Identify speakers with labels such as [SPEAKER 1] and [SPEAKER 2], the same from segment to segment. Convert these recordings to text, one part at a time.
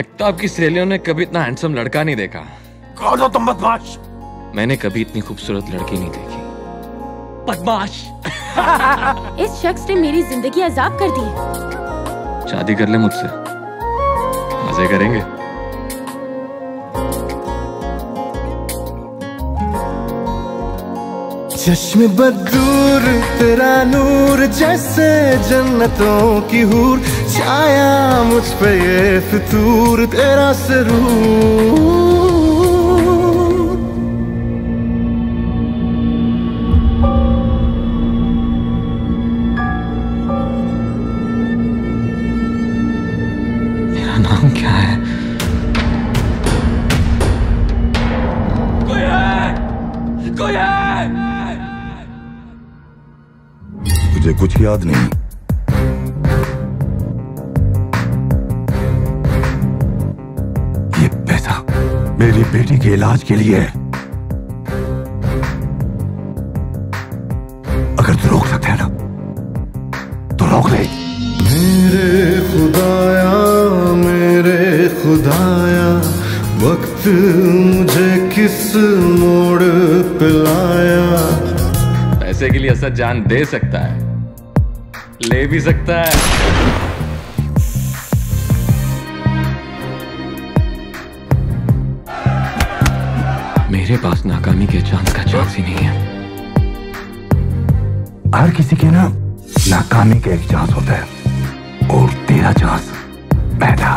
[SPEAKER 1] लगता आपकी सहेलियों ने कभी इतना हैंडसम लड़का नहीं देखा।
[SPEAKER 2] कौन हो तुम बदमाश।
[SPEAKER 1] मैंने कभी इतनी खूबसूरत लड़की नहीं देखी।
[SPEAKER 2] बदमाश।
[SPEAKER 3] इस शख्स ने मेरी ज़िंदगी अजाब कर दी
[SPEAKER 1] शादी कर ले मुझसे। मज़े करेंगे।
[SPEAKER 4] चश्म बदूर तेरा नूर जैसे जन्नतों की हूर। छाया मुझ पे ये फितूर तेरा सरूर।
[SPEAKER 1] नाम क्या है?
[SPEAKER 2] कोई है? कोई है?
[SPEAKER 5] तुझे कुछ याद नहीं। मेरी बेटी के इलाज के लिए अगर तू रोक सकते है ना तो रोक ले।
[SPEAKER 4] मेरे खुदाया मेरे खुदाया वक्त मुझे किस मोड़ पिलाया
[SPEAKER 1] पैसे के लिए असद जान दे सकता है ले भी सकता है। मेरे पास नाकामी के चांस का चांस ही नहीं है।
[SPEAKER 5] हर किसी के ना नाकामी का एक चांस होता है। और तेरा चांस पैदा।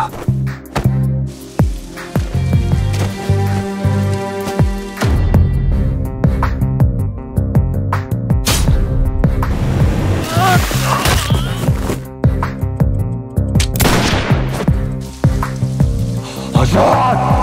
[SPEAKER 5] आज़ाद!